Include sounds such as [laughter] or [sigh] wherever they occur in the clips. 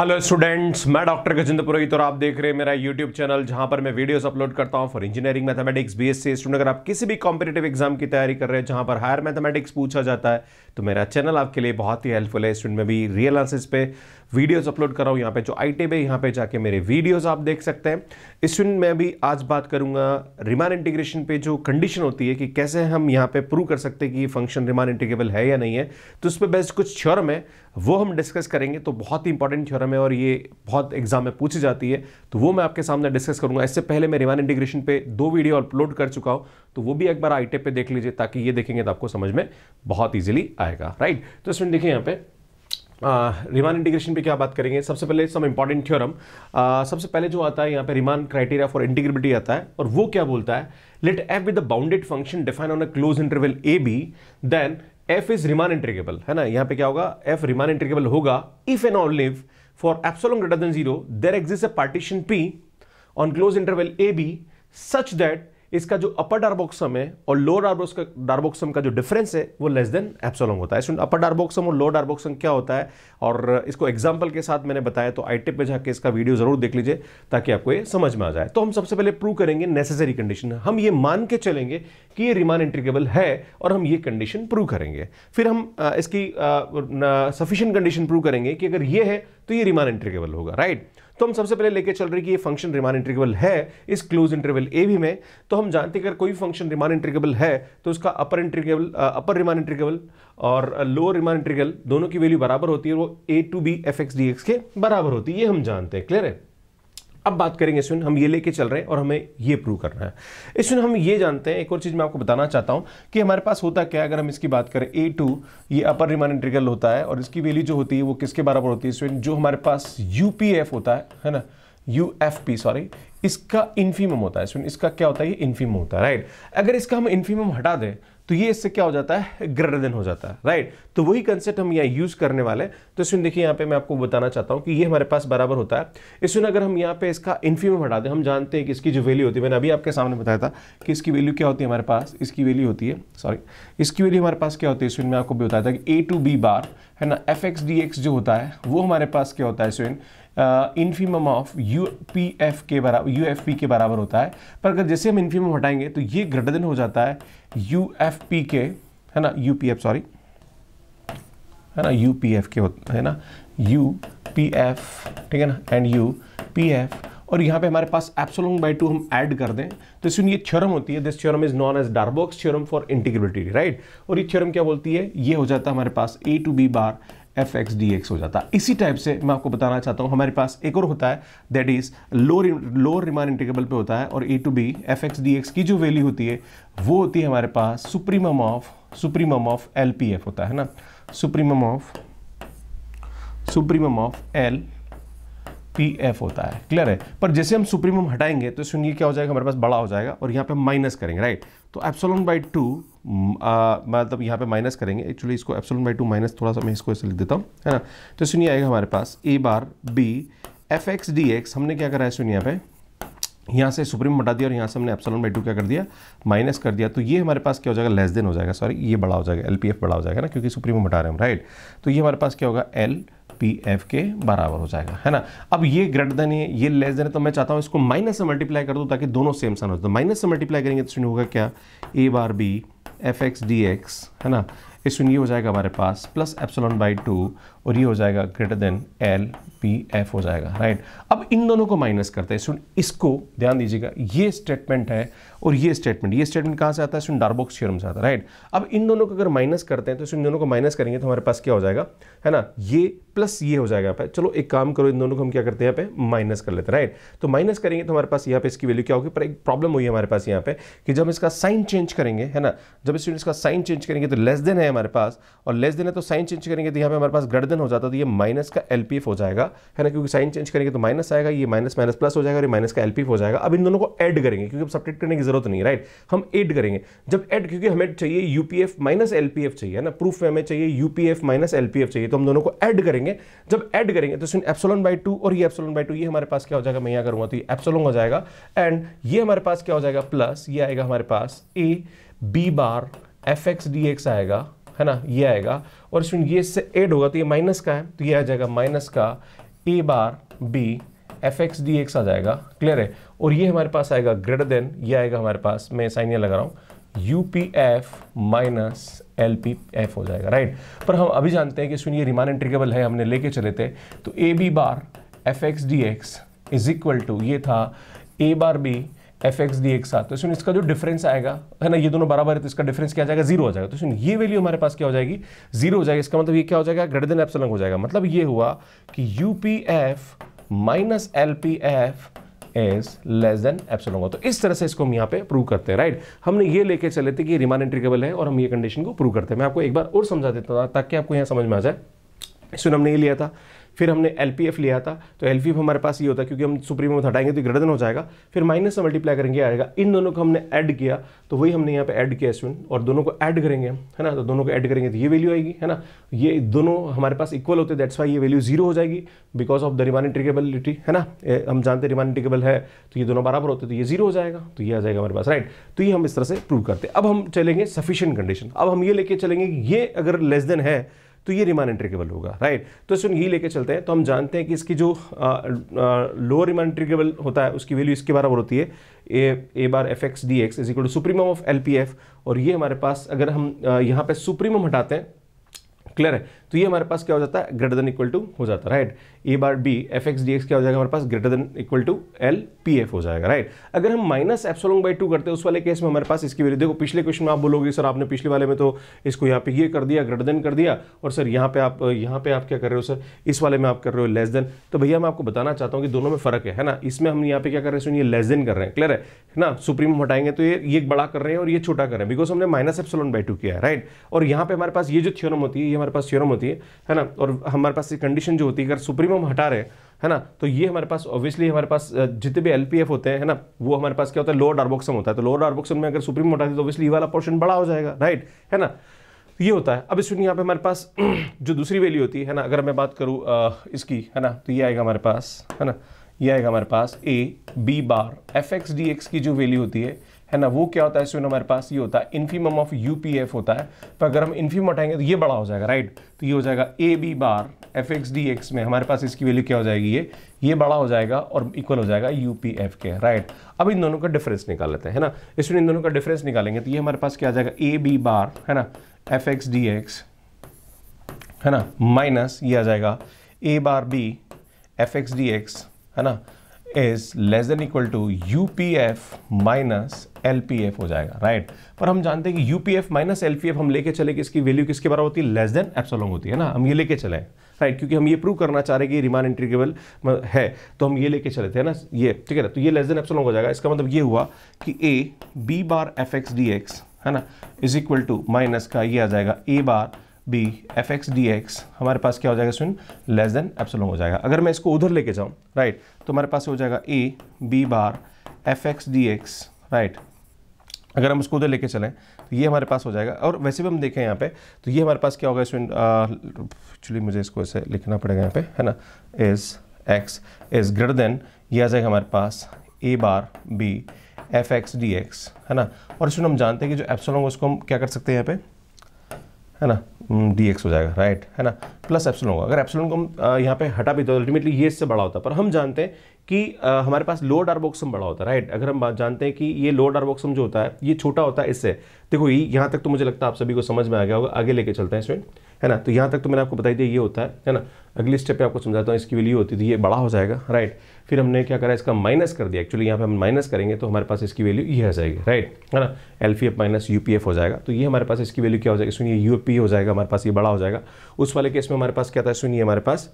Hello students मैं doctor Gajendra Purohit और आप देख रहे हैं मेरा यूट्यूब चैनल जहाँ पर मैं वीडियोस अपलोड करता हूँ for engineering mathematics BSc student अगर आप किसी भी कॉम्पिटेटिव एग्ज़ाम की तैयारी कर रहे हैं, जहाँ पर हायर मैथमेटिक्स पूछा जाता है तो मेरा चैनल आपके लिए बहुत ही हेल्पफुल है। स्टूडेंट में भी रियल आंसर्स पे वीडियोस अपलोड कर रहा हूँ यहाँ पे, जो आई टेब है यहाँ पे जाके मेरे वीडियोस आप देख सकते हैं। स्टूडेंट मैं भी आज बात करूँगा रिमान इंटीग्रेशन पे, जो कंडीशन होती है कि कैसे हम यहाँ पे प्रूव कर सकते हैं कि ये फ़ंक्शन रिमान इंटीग्रेबल है या नहीं है। तो उस पर बेस्ट कुछ थ्योरम है, वो हम डिस्कस करेंगे तो बहुत ही इंपॉर्टेंट थ्योरम है और ये बहुत एग्ज़ाम में पूछी जाती है। तो वो मैं आपके सामने डिस्कस करूँगा। इससे पहले मैं रिमान इंटीग्रेशन पे दो वीडियो अपलोड कर चुका हूँ तो वो भी एक बार आई पे देख लीजिए, ताकि ये देखेंगे तो आपको समझ में बहुत ईजिली आएगा राइट तो स्टूडेंट देखिए यहाँ पे। रिमान इंटीग्रेशन पे क्या बात करेंगे? सबसे पहले सम इंपॉर्टेंट थ्योरम सबसे पहले जो आता है, यहाँ पे रिमान क्राइटेरिया फॉर इंटीग्रेबिलिटी आता है, और वो क्या बोलता है? Let f with the bounded function define on a close interval a b then f is Riemann integrable है ना? यहाँ पे क्या होगा? एफ़ रिमान इंटीग्रेबल होगा if and only if for epsilon greater than zero there exist a partition P on close interval a b such that इसका जो अपर डार्बोक्सम है और लोअर डार्बोक्स का डार्बोक्सम का जो डिफरेंस है, वो लेस देन एप्सोलॉन्ग होता है। इसमें अपर डार्बोक्सम और लोअर डार्बोक्सम क्या होता है? और इसको एग्जांपल के साथ मैंने बताया तो आई टिप पे जाके इसका वीडियो ज़रूर देख लीजिए, ताकि आपको ये समझ में आ जाए। तो हम सबसे पहले प्रूव करेंगे नेसेसरी कंडीशन हम ये मान के चलेंगे कि ये रिमान इंट्रीगेबल है और हम ये कंडीशन प्रूव करेंगे। फिर हम इसकी सफिशियंट कंडीशन प्रूव करेंगे कि अगर ये है तो ये रिमान इंट्रीगेबल होगा राइट तो हम सबसे पहले लेके चल रहे कि ये फ़ंक्शन रिमान इंट्रीगेबल है, इस क्लोज इंटरवल ए भी में तो हम जानते हैं अगर कोई फ़ंक्शन रिमान इंट्रीगेबल है तो उसका अपर इंट्रीगेबल अपर रिमान इंट्रीगेबल और लोअर रिमान इंट्रीगल दोनों की वैल्यू बराबर होती है वो a to b f x d x के बराबर होती है, ये हम जानते हैं क्लियर है? अब बात करेंगे, सुन, हम ये लेके चल रहे हैं और हमें ये प्रूव करना है। इस हम ये जानते हैं, एक और चीज़ मैं आपको बताना चाहता हूँ कि हमारे पास होता क्या है, अगर हम इसकी बात करें, ए टू, ये अपर रिमान इंट्रीगल होता है और इसकी वैल्यू जो होती है, वो किसके बराबर होती है? स्टूडेंट जो हमारे पास यूपीएफ होता है है ना? यू एफ़ पी सॉरी इसका इन्फीमम होता है। इसका क्या होता है? ये इन्फीमम होता है राइट अगर इसका हम इन्फीमम हटा दें तो ये इससे क्या हो जाता है? ग्रेटर देन हो जाता है राइट तो वही कंसेप्ट हम यहाँ यूज़ करने वाले हैं। तो इसमें देखिए, यहाँ पे मैं आपको बताना चाहता हूँ कि ये हमारे पास बराबर होता है। इसमें अगर हम यहाँ पे इसका इन्फीमम हटा दें, हम जानते हैं कि इसकी जो वैल्यू होती है, मैंने अभी आपके सामने बताया था कि इसकी वैल्यू क्या होती है हमारे पास? इसकी वैल्यू होती है सॉरी इसकी वैल्यू हमारे पास क्या होती है? इसमें मैं आपको भी बताया था कि ए टू बी बार है ना? एफ़ एक्स डी एक्स जो होता है, वो हमारे पास क्या होता है इसमें infimum of U P f के बराबर यू एफ़ पी के बराबर होता है। पर अगर जैसे हम इन्फीमम हटाएँगे तो ये ग्रेटर देन हो जाता है यू एफ़ पी के, है ना? यू पी एफ़ सॉरी है ना? यू पी एफ़ के है ना? यू पी एफ़ ठीक है ना? एंड यू पी एफ़ और यहाँ पे हमारे पास एप्सोलॉन बाई टू हम ऐड कर दें। तो इसमें ये थ्योरम होती है। This theorem is known as Darboux theorem for integrability right और ये थ्योरम क्या बोलती है? ये हो जाता है हमारे पास a to b bar f x d x हो जाता। है इसी टाइप से मैं आपको बताना चाहता हूँ, हमारे पास एक और होता है that is lower lower Riemann integrable पे होता है और ए to be F x D x की जो वैल्यू होती है, वो होती है हमारे पास supremum of supremum of L P f होता है ना? Supremum of supremum of L P f होता है। क्लियर है? पर जैसे हम सुप्रीमम हटाएँगे तो सुनिए क्या हो जाएगा, हमारे पास बड़ा हो जाएगा और यहाँ पे माइनस करेंगे राइट तो एप्सोलॉन बाई टू मतलब यहाँ पे माइनस करेंगे। एक्चुअली इसको एप्सोलॉन बाई टू माइनस थोड़ा सा मैं इसको ऐसे लिख देता हूँ, है ना? तो सुनिए आएगा हमारे पास a bar b f x d x हमने क्या करा है सुनिए यहाँ पे? यहाँ से सुप्रीम हटा दिया और यहाँ से हमने एप्सोलॉन बाई टू क्या कर दिया? माइनस कर दिया। तो ये हमारे पास क्या हो जाएगा? लेस देन हो जाएगा। सॉरी ये बड़ा हो जाएगा एल पी एफ़ बड़ा हो जाएगा ना, क्योंकि सुप्रीम हटा रहे हैं हम राइट तो ये हमारे पास क्या होगा? एल पी एफ़ के बराबर हो जाएगा, है ना? अब ये ग्रेटर देन है ये लेस देन है तो मैं चाहता हूँ इसको माइनस से मल्टीप्लाई कर दूँ ताकि दोनों सेम सन हो तो माइनस से मल्टीप्लाई करेंगे तो सुनिए होगा क्या? A bar b f x d x है ना? इसमें ये हो जाएगा हमारे पास प्लस एप्सलॉन बाई टू और ये हो जाएगा greater than L P f हो जाएगा राइट अब इन दोनों को माइनस करते हैं। सुन, इसको ध्यान दीजिएगा, ये स्टेटमेंट है और ये स्टेटमेंट ये स्टेटमेंट कहाँ से आता है? सुन डार्बॉक्स थ्योरम से आता है राइट अब इन दोनों को अगर माइनस करते हैं तो इन दोनों को माइनस करेंगे तो हमारे पास क्या हो जाएगा? है ना? ये प्लस ये हो जाएगा यहाँ पे। चलो, एक काम करो, इन दोनों को हम क्या करते हैं यहाँ पे? माइनस कर लेते हैं राइट तो माइनस करेंगे तो हमारे पास यहाँ पे इसकी वैल्यू क्या होगी? पर एक प्रॉब्लम हुई हमारे पास यहाँ पे कि जब इसका साइन चेंज करेंगे, है ना? जब इस इसका साइन चेंज करेंगे तो लेस देन है हमारे पास और लेस देन है तो साइन चेंज करेंगे तो यहाँ पे हमारे पास ग्रेटर देन हो जाता है तो ये माइनस का एल हो जाएगा। है ना? क्योंकि साइन चेंज करेंगे तो माइनस आएगा, ये माइनस माइनस प्लस हो जाएगा और माइनस का एलपीएफ हो जाएगा। अब इन दोनों को ऐड करेंगे, क्योंकि अब सब्ट्रैक्ट करने की ज़रूरत नहीं राइट हम ऐड करेंगे। जब ऐड क्योंकि हमें चाहिए यूपीएफ माइनस एलपीएफ चाहिए ना? प्रूफ में हमें चाहिए यूपीएफ माइनस एलपीएफ चाहिए तो हम दोनों को ऐड करेंगे। जब ऐड करेंगे तो सुन एप्सोलन बाई टू और ये एप्सोलन बाई टू ये हमारे पास क्या हो जाएगा? मैं यहाँ करूँगा तो ये एप्सोलन हो जाएगा। एंड ये हमारे पास क्या हो जाएगा? प्लस ये आएगा हमारे पास a b bar f x d x आएगा। है ना, ये आएगा। और सुन, ये इससे एड होगा तो ये माइनस का है तो ये आ जाएगा माइनस का a bar b f x d x आ जाएगा। क्लियर है? और ये हमारे पास आएगा ग्रेटर देन ये आएगा हमारे पास, मैं साइन ये लगा रहा हूँ U P f minus L P f हो जाएगा राइट पर हम अभी जानते हैं कि इसमें ये रिमान इंट्रीगेबल है, हमने लेके चले थे तो a b bar f x d x is equal to ये था a bar b f x d x तो इसमें इसका जो डिफरेंस आएगा, है ना, ये दोनों बराबर है तो इसका डिफरेंस क्या जाएगा? ज़ीरो हो जाएगा। तो इसमें ये वैल्यू हमारे पास क्या हो जाएगी? ज़ीरो हो जाएगा। इसका मतलब ये क्या हो जाएगा? ग्रेटर देन एप्सिलॉन हो जाएगा। मतलब ये हुआ कि U P f minus L P f is less than epsilon तो इस तरह से इसको हम यहाँ पे प्रूव करते हैं राइट हमने ये लेके चले थे कि रिमान इंट्रीकेबल है और हम ये कंडीशन को प्रूव करते हैं। मैं आपको एक बार और समझा देता था ताकि आपको यहाँ समझ में आ जाए। इसमें हमने ये लिया था। फिर हमने एलपीएफ लिया था तो एल हमारे पास ये होता है, क्योंकि हम सुप्रीम में हटाएँगे तो ग्रेटर हो जाएगा, फिर माइनस से मल्टीप्लाई करेंगे, आएगा। इन दोनों को हमने ऐड किया तो वही हमने यहाँ पे ऐड किया इसमें और दोनों को ऐड करेंगे हम, है ना? तो दोनों को ऐड करेंगे तो ये वैल्यू आएगी, है ना? ये दोनों हमारे पास इक्वल होते दैट्स वाई ये वैल्यू ज़ीरो हो जाएगी because of the Riemann integrability है ना? हम जानते रिमान इंट्रिकेबल है तो ये दोनों बराबर होते तो ये ज़ीरो हो जाएगा तो ये आ जाएगा हमारे पास राइट तो ये हम इस तरह से प्रूव करते अब हम चलेंगे सफिशियंट कंडीशन अब हम ये लेके चलेंगे ये अगर लेस देन है तो ये रिमान इंट्रीकेबल होगा राइट तो इसमें यही लेके चलते हैं। तो हम जानते हैं कि इसकी जो लोअर रिमान इंट्रीकेबल होता है, उसकी वैल्यू इसके बराबर होती है। A a bar f x d x is equal to supremum of L P f और ये हमारे पास, अगर हम यहाँ पे सुप्रीमम हटाते हैं क्लियर है? तो ये हमारे पास क्या हो जाता है? ग्रेटर देन इक्वल टू हो जाता है right a bar b f x d x क्या हो जाएगा हमारे पास? Greater than equal to L P f हो जाएगा राइट अगर हम माइनस एप्सोलोंग बाई टू करते हैं, उस वाले केस में हमारे पास इसकी वैल्यू, देखो, पिछले क्वेश्चन में आप बोलोगे, सर, आपने पिछले वाले में तो इसको यहाँ पे ये कर दिया ग्रेटर देन कर दिया। और सर, यहाँ पे आप, यहाँ पे आप क्या कर रहे हो, सर? इस वाले में आप कर रहे हो लेस देन तो भैया, मैं आपको बताना चाहता हूँ कि दोनों में फ़र्क है ना? इसमें हम यहाँ पे क्या कर रहे हैं ये लेस देन कर रहे हैं क्लियर है? ना? सुप्रीम हटाएँगे तो ये ये बड़ा कर रहे हैं और ये छोटा कर रहे हैं बिकॉज़ हमने माइनस एप्सोलोन बाई टू किया है राइट और यहाँ पे हमारे पास ये जो थ्योरम होती है हमारे पास थ्योरम होती है है ना? और हमारे पास कंडीशन जो होती है, अगर सुप्रीम हम हटा रहे, है ना? तो ये हमारे पास ऑब्वियसली हमारे पास जितने भी एलपीएफ होते हैं, है ना? वो हमारे पास क्या होता है? लोअर डार्बोक्सम होता है। तो लोअर डार्बोक्सम में अगर सुप्रीम हटाते तो ऑब्वियसली ये वाला पोर्शन बड़ा हो जाएगा राइट है ना? ये होता है। अब इसमें यहाँ पे हमारे पास [clears throat] जो दूसरी वैल्यू होती है ना? अगर मैं बात करूँ इसकी, है ना? तो ये आएगा हमारे पास, है ना? ये आएगा हमारे पास a b bar f x d x की जो वैल्यू होती है है ना? वो क्या होता है? इसमें हमारे पास ये होता है इन्फीमम ऑफ़ यूपीएफ होता है। तो अगर हम इन्फीम उठाएँगे तो ये बड़ा हो जाएगा राइट तो ये हो जाएगा a b bar f x d x में हमारे पास इसकी वैल्यू क्या हो जाएगी? ये ये बड़ा हो जाएगा और इक्वल हो जाएगा यूपीएफ के राइट अब इन दोनों का डिफरेंस निकाल लेते हैं, है ना? इसमें इन दोनों का डिफरेंस निकालेंगे तो ये हमारे पास क्या आ जाएगा? ए बी बार है ना? एफ़ एक्स डी एक्स है ना? माइनस ये आ जाएगा a bar b f x d x है ना? Is less than equal to U P f minus L P f हो जाएगा राइट right? पर हम जानते हैं कि U P f minus L P f हम लेके चले कि इसकी वैल्यू किसके बराबर होती है? लेस देन एप्सोलॉन्ग होती है ना, हम ये लेके चले राइट right? क्योंकि हम ये प्रूव करना चाह रहे हैं कि रिमान इंट्रीगेबल है तो हम ये लेके चले थे ना? ये, ठीक है ना? तो ये लेस देन एप्सोलॉन्ग हो जाएगा। इसका मतलब ये हुआ कि a b bar f x d x है ना? इज़ इक्वल टू माइनस का ये आ जाएगा a bar b f x d x हमारे पास क्या हो जाएगा सुन लेस देन एप्सोलॉन्ग हो जाएगा। अगर मैं इसको उधर लेके जाऊँ राइट तो हमारे पास हो जाएगा a b bar f x d x right अगर हम उसको उधर लेके चलें तो ये हमारे पास हो जाएगा। और वैसे भी हम देखें यहाँ पे तो ये हमारे पास क्या होगा इसमें एक्चुअली मुझे इसको ऐसे लिखना पड़ेगा यहाँ पे, है ना? Is x is greater than ये आ जाएगा हमारे पास a bar b f x d x है ना? और इसमें हम जानते हैं कि जो एप्सोलॉन्ग उसको हम क्या कर सकते हैं यहाँ पे, है ना? डी एक्स हो जाएगा राइट है ना? प्लस एप्सलॉन होगा। अगर एप्सलॉन को हम यहाँ पे हटा भी तो अल्टीमेटली ये इससे बड़ा होता है। पर हम जानते हैं कि हमारे पास लो डार्बोक्सम बड़ा होता है राइट अगर हम बात जानते हैं कि ये लो डार्बोक्सम जो होता है, ये छोटा होता है इससे। देखो यहाँ तक तो मुझे लगता है आप सभी को समझ में आ गया होगा। आगे लेके चलते हैं इसमें है ना? तो यहाँ तक तो मैंने आपको बताई दिया ये होता है है ना? अगली स्टेप पे आपको समझाता हूँ, इसकी वैल्यू होती थी, ये बड़ा हो जाएगा राइट फिर हमने क्या करा, इसका माइनस कर दिया। एक्चुअली यहाँ पे हम माइनस करेंगे तो हमारे पास इसकी वैल्यू ये आ जाएगी राइट है ना? L P f minus U P f हो जाएगा तो ये हमारे पास इसकी वैल्यू क्या हो जाएगी? सुनिए यू पी हो जाएगा, हमारे पास ये बड़ा हो जाएगा। उस वाले केस में हमारे पास क्या था? सुनिए, हमारे पास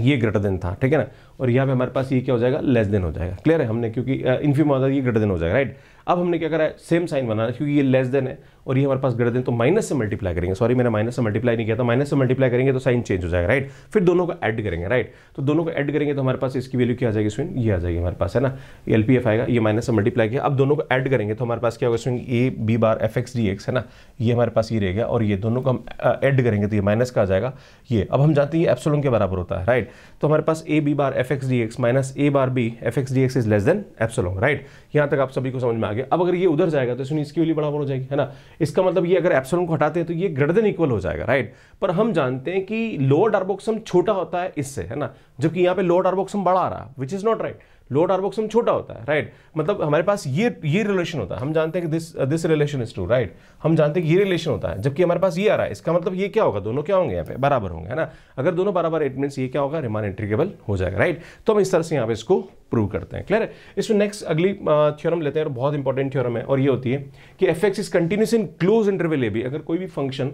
ये ग्रेटर देन था, ठीक है ना? और यहाँ पे हमारे पास ये क्या हो जाएगा? लेस देन हो जाएगा। क्लियर है? हमने क्योंकि इन्फीम ये ग्रेटर देन हो जाएगा राइट अब हमने क्या करा है? सेम साइन बनाना, क्योंकि ये लेस देन है और ये हमारे पास ग्रेटर देन तो माइनस से मल्टीप्लाई करेंगे। सॉरी मैंने माइनस से मल्टीप्लाई नहीं किया था। माइनस से मल्टीप्लाई करेंगे तो साइन चेंज हो जाएगा राइट फिर दोनों को ऐड करेंगे राइट तो दोनों को ऐड करेंगे तो हमारे पास इसकी वैल्यू क्या आ जाएगी? स्विंग ये आ जाएगी हमारे पास, है ना? एल पी एफ़ आएगा, ये माइनस से मल्टीप्लाई किया। अब दोनों को ऐड करेंगे तो हमारे पास क्या होगा? Swing a b bar f x d x है ना? ये हमारे पास ये रहेगा और ये दोनों को हम ऐड करेंगे तो ये माइनस का आ जाएगा। ये, अब हम जानते हैं ये एप्सोलॉन के बराबर होता है राइट तो हमारे पास a b bar f x d x minus a bar b f x d x is less than epsilon right यहाँ तक आप सभी को समझ में आ गया। अब अगर ये उधर जाएगा तो इसमें इसकी वैल्यू बराबर हो जाएगी, है ना? इसका मतलब ये अगर एप्सलॉन को हटाते हैं तो ये ग्रेटर देन इक्वल हो जाएगा राइट पर हम जानते हैं कि लोअर डार्बोक्सम छोटा होता है इससे, है ना? जबकि यहाँ पे लोअर डार्बोक्सम बड़ा आ रहा है which is not right lower Darboux sum छोटा होता है राइट मतलब हमारे पास ये ये रिलेशन होता है। हम जानते हैं कि this this relation is true right हम जानते हैं कि ये रिलेशन होता है, जबकि हमारे पास ये आ रहा है। इसका मतलब ये क्या होगा? दोनों क्या होंगे यहाँ पे? बराबर होंगे, है ना? अगर दोनों बराबर इट मीन ये क्या होगा? रिमान इंट्रीगेबल हो जाएगा राइट तो हम इस तरह से यहाँ पे इसको प्रूव करते हैं क्लियर है? इसमें नेक्स्ट अगली थ्योरम लेते हैं और बहुत इंपॉर्टेंट थ्योरम है, और ये होती है कि F X is continuous in close interval A भी अगर कोई भी फ़ंक्शन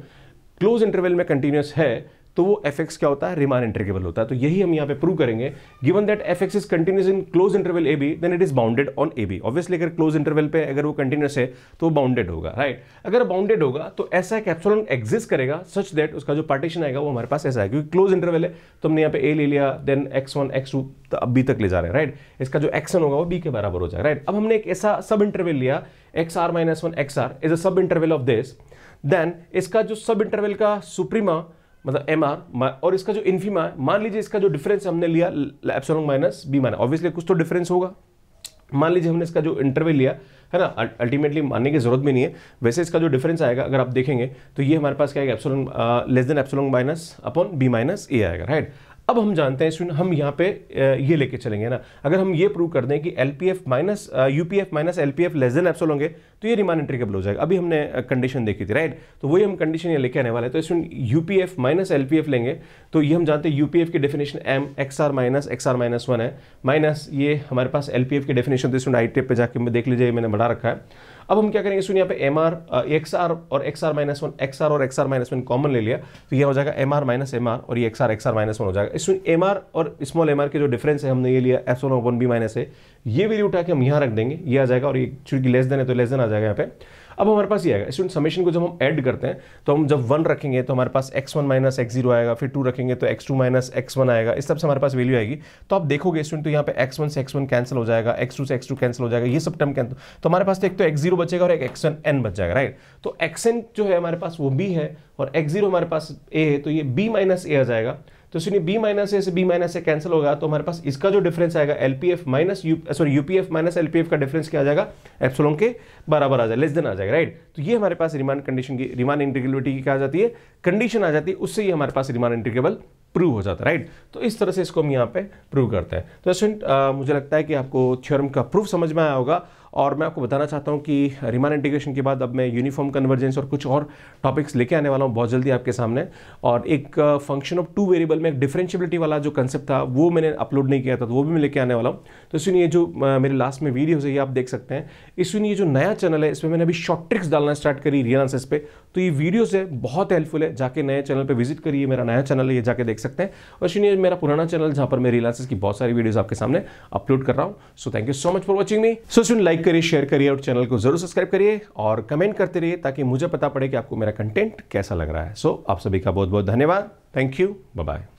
क्लोज इंटरवल में कंटिन्यूस है तो वो एफ़ एक्स क्या होता है? रिमान इंटरगेबल होता है। तो यही हम यहाँ पे प्रूव करेंगे। Given that F X is continuous in close interval A B then it is bounded on A B obviously अगर क्लोज इंटरवल पे अगर वो कंटिन्यूस है तो वो बाउंडेड होगा राइट अगर बाउंडेड होगा तो ऐसा एक एप्सोलन एग्जिस्ट करेगा सच दैट उसका जो पार्टीशन आएगा, वो हमारे पास ऐसा है। क्योंकि क्लोज इंटरवल है तो हमने यहाँ पे ए ले लिया then X one X two अब बी तक ले जा रहे हैं राइट इसका जो एक्सन होगा, वो बी के बराबर हो जाएगा राइट अब हमने एक ऐसा सब subinterval x r minus one x r is a subinterval of this then इसका जो सब इंटरवल का सुप्रीमा मतलब एम आर और इसका जो इन्फीमा है, मान लीजिए इसका जो डिफरेंस हमने लिया epsilon minus B minus obviously कुछ तो डिफरेंस होगा। मान लीजिए हमने इसका जो इंटरवल लिया, है ना? अल्टीमेटली मानने की ज़रूरत भी नहीं है। वैसे इसका जो डिफरेंस आएगा, अगर आप देखेंगे तो ये हमारे पास क्या है epsilon less than epsilon minus upon B minus A आएगा राइट अब हम जानते हैं स्टूडेंट हम यहाँ पे ये लेके चलेंगे ना? अगर हम ये प्रूव कर दें कि L P F minus U P F minus L P F less than epsilon होंगे तो ये रिमान इंट्रीकेबल हो जाएगा? अभी हमने कंडीशन देखी थी राइट तो वही हम कंडीशन ये लेके आने वाले हैं। तो student U P F minus L P F लेंगे तो ये हम जानते हैं यू पी एफ़ की definition M X R minus X R minus one है। माइनस ये हमारे पास एल पी एफ़ की डेफिनेशन तो स्टूडेंट आई टेप पे जाके देख लीजिए मैंने बढ़ा रखा है। अब हम क्या करेंगे? सुनिए, यहाँ पे एम आर एक्स आर और X R minus one X R और X R minus one common ले लिया। तो ये हो जाएगा M R minus M R और ये X R X R minus one हो जाएगा। इसमें एम आर और स्मॉल एम आर के जो डिफरेंस है, हमने ये लिया एफ़ वन बी माइनस है ये वैल्यू उठा के हम यहाँ रख देंगे, ये आ जाएगा और ये चूँकि लेस देन है तो लेस देन आ जाएगा यहाँ पे। अब हमारे पास ये आएगा। स्टूडेंट समेशन को जब हम ऐड करते हैं तो हम जब वन रखेंगे तो हमारे पास X one minus X zero आएगा, फिर टू रखेंगे तो X two minus X one आएगा। इस तरह से हमारे पास वैल्यू आएगी। तो आप देखोगे स्टूडेंट तो यहाँ पे एक्स वन से एक्स वन कैंसिल हो जाएगा एक्स टू से एक्स टू कैंसिल हो जाएगा, ये सब टर्म कैंसिल तो हमारे पास तो एक तो एक्स ज़ीरो बचेगा और एक एक्स वन एन बच जाएगा राइट तो एक्स एन जो है हमारे पास वो बी है और एक्स ज़ीरो हमारे पास ए है तो ये बी माइनस ए आ जाएगा। तो सुनिए बी माइनस ए से बी माइनस से कैंसिल होगा तो हमारे पास इसका जो डिफरेंस आएगा LPF minus U sorry UPF minus LPF का डिफरेंस क्या आ जाएगा? एप्सोलोन के बराबर आ जाएगा लेस देन आ जाएगा राइट तो ये हमारे पास रिमांड कंडीशन की रिमांड इंटीग्रेबिलिटी की क्या आ जाती है? कंडीशन आ जाती है, उससे ही हमारे पास रिमांड इंटीग्रेबल प्रूव हो जाता है राइट तो इस तरह से इसको हम यहाँ पे प्रूव करते हैं। तो स्टूडेंट मुझे लगता है कि आपको थ्योरम का प्रूफ समझ में आया होगा। और मैं आपको बताना चाहता हूँ कि रिमान इंटीग्रेशन के बाद अब मैं यूनिफॉर्म कन्वर्जेंस और कुछ और टॉपिक्स लेके आने वाला हूँ बहुत जल्दी आपके सामने। और एक फ़ंक्शन ऑफ़ टू वेरिएबल में एक डिफरेंशियबिलिटी वाला जो कंसेप्ट था, वो मैंने अपलोड नहीं किया था तो वो भी मैं लेके आने वाला हूँ। तो इसलिए जो मेरे लास्ट में वीडियोज़ है ये आप देख सकते हैं। इसमें ये जो नया चैनल है, इसमें मैंने अभी शॉर्ट ट्रिक्स डालना स्टार्ट करी रियलांसिस पे। तो ये वीडियोज़ है, बहुत हेल्पफुल है, जाके नए चैनल पर विज़िट करिए, मेरा नया चैनल है, ये जाके देख सकते हैं। और सुनिए मेरा पुराना चैनल जहाँ पर मैं रियलांसिस की बहुत सारी वीडियोज़ आपके सामने अपलोड कर रहा हूँ। So thank you so much for watching me so soon like करिए शेयर करिए और चैनल को ज़रूर सब्सक्राइब करिए और कमेंट करते रहिए ताकि मुझे पता पड़े कि आपको मेरा कंटेंट कैसा लग रहा है। सो so, आप सभी का बहुत बहुत धन्यवाद। Thank you bye